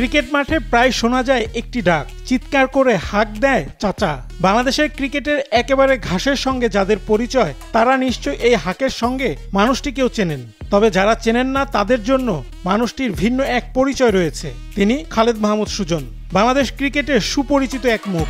Cricket মাঠে প্রায় শোনা যায় একটি ডাক। চিৎকার করে হাঁক দেয় চাচা। বাংলাদেশের ক্রিকেটের একেবারে ঘাসের সঙ্গে যাদের পরিচয়, তারা নিশ্চয় এই হাঁকের সঙ্গে মানুষটিকেও চেনেন। তবে যারা চেনেন না, তাদের জন্য মানুষটির ভিন্ন এক পরিচয় রয়েছে। তিনি খালেদ মাহমুদ সুজন, বাংলাদেশ ক্রিকেটের সুপরিচিত এক মুখ।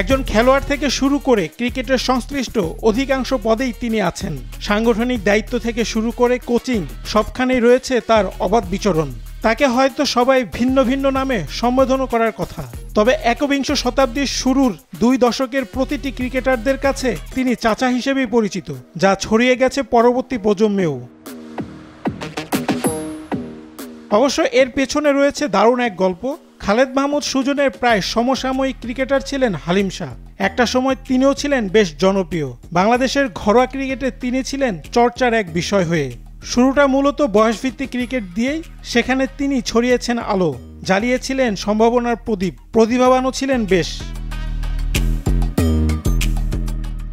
একজন খেলোয়াড় থেকে শুরু করে ক্রিকেটের সংশ্লিষ্ট অধিকাংশ পদেই তিনি আছেন। সাংগঠনিক দায়িত্ব থেকে শুরু করে কোচিং সবখানেই রয়েছে তার অবাধ বিচরণ। তাকে হয়তো সবাই ভিন্ন ভিন্ন নামে সম্বোধনও করার কথা। তবে একবিংশ শতাব্দীর শুরুর দুই দশকের প্রতিটি ক্রিকেটারদের কাছে তিনি চাচা হিসেবেই পরিচিত, যা ছড়িয়ে গেছে পরবর্তী প্রজন্মেও। অবশ্য এর পেছনে রয়েছে দারুণ এক গল্প খালেদ মাহমুদ সুজনের প্রায় সমসাময়িক ক্রিকেটার ছিলেন হালিম শাহ। একটা সময় তিনিও ছিলেন বেশ জনপ্রিয়। বাংলাদেশের ঘরোয়া ক্রিকেটে তিনি ছিলেন চর্চার এক বিষয় হয়ে। শুরুটা মূলত বয়সভিত্তিক ক্রিকেট দিয়েই সেখানে তিনি ছড়িয়েছেন আলো, জ্বালিয়েছিলেন সম্ভাবনার প্রদীপ, প্রতিভাবানও ছিলেন বেশ।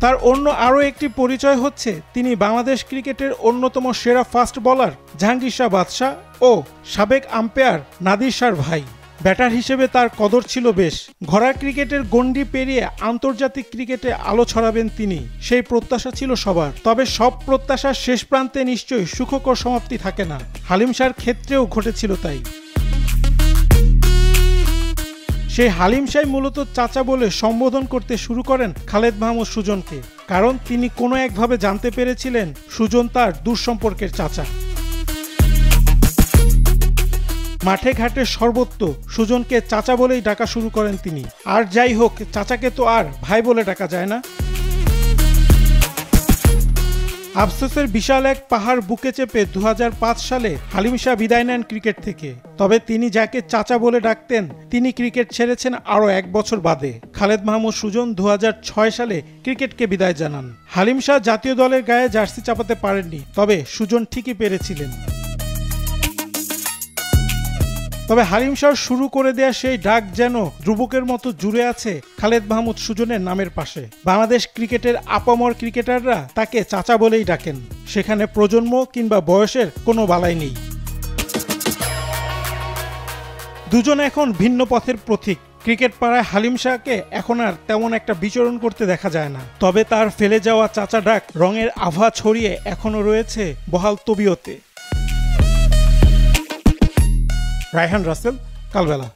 তার অন্য আরও একটি পরিচয় হচ্ছে, তিনি বাংলাদেশ ক্রিকেটের অন্যতম সেরা ফাস্ট বলার জাহাঙ্গীর শাহ বাদশাহ ও সাবেক আম্পায়ার নাদির শাহর ভাই। ব্যাটার হিসেবে তার কদর ছিল বেশ। ঘোড়া ক্রিকেটের গণ্ডি পেরিয়ে আন্তর্জাতিক ক্রিকেটে আলো ছড়াবেন তিনি। সেই প্রত্যাশা ছিল সবার। তবে সব প্রত্যাশার শেষ প্রান্তে নিশ্চয়ই সুখকর সমাপ্তি থাকে না। হালিম শাহর ক্ষেত্রেও ঘটেছিল তাই। সেই হালিম শাহ মূলত চাচা বলে সম্বোধন করতে শুরু করেন খালেদ মাহমুদ সুজনকে। কারণ তিনি কোনো একভাবে জানতে পেরেছিলেন সুজন তার দূরসম্পর্কের চাচা। মাঠে ঘাটে সর্বত্র সুজনকে চাচা বলেই ডাকা শুরু করেন তিনি। আর যাই হোক, চাচাকে তো আর ভাই বলে ডাকা যায় না। আফসোসের বিশাল এক পাহাড় বুকে চেপে দু হাজার পাঁচ সালে হালিম শাহ বিদায় নেন ক্রিকেট থেকে। তবে তিনি যাকে চাচা বলে ডাকতেন, তিনি ক্রিকেট ছেড়েছেন আরও এক বছর বাদে। খালেদ মাহমুদ সুজন দু হাজার ছয় সালে ক্রিকেটকে বিদায় জানান। হালিম শাহ জাতীয় দলের গায়ে জার্সি চাপাতে পারেননি, তবে সুজন ঠিকই পেরেছিলেন। তবে হালিম শাহ শুরু করে দেয়া সেই ডাক যেন ধ্রুবকের মতো জুড়ে আছে খালেদ মাহমুদ সুজনের নামের পাশে। বাংলাদেশ ক্রিকেটের আপামর ক্রিকেটাররা তাকে চাচা বলেই ডাকেন। সেখানে প্রজন্ম কিংবা বয়সের কোনো বালাই নেই। দুজন এখন ভিন্ন পথের প্রতীক। ক্রিকেট পাড়ায় হালিম শাহকে এখন আর তেমন একটা বিচরণ করতে দেখা যায় না। তবে তার ফেলে যাওয়া চাচা ডাক রঙের আভা ছড়িয়ে এখনও রয়েছে বহাল তবিয়তে। রায়হান রাসেল কালবেলা।